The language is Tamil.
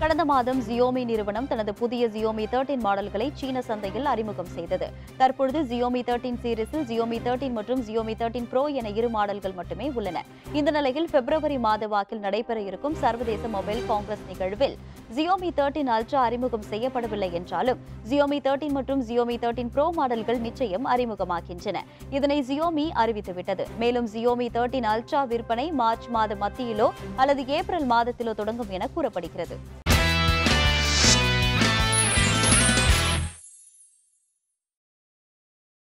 கடந்த மாதம் ஜியோமி நிறுவனம் தனது புதிய ஜியோமி தேர்ட்டின் மாடல்களை சீன சந்தையில் அறிமுகம் செய்தது. தற்பொழுது ஜியோமி தேர்ட்டின் சீரிஸில் ஜியோமி தேர்ட்டின் மற்றும் ஜியோமி தேர்ட்டின் ப்ரோ என இரு மாடல்கள் மட்டுமே உள்ளன. இந்த நிலையில் பிப்ரவரி மாத வாக்கில் நடைபெற இருக்கும் சர்வதேச மொபைல் காங்கிரஸ் நிகழ்வில் ஜியோமி தேர்ட்டின் அல்ட்ரா அறிமுகம் செய்யப்படவில்லை என்றாலும் ஜியோமி தேர்ட்டின் மற்றும் ஜியோமி தேர்ட்டின் ப்ரோ மாடல்கள் நிச்சயம் அறிமுகமாகின்றன. இதனை ஜியோமி அறிவித்துவிட்டது. மேலும் ஜியோமி தேர்ட்டின் அல்ட்ரா விற்பனை மார்ச் மாத மத்தியிலோ அல்லது ஏப்ரல் மாதத்திலோ தொடங்கும் என கூறப்படுகிறது.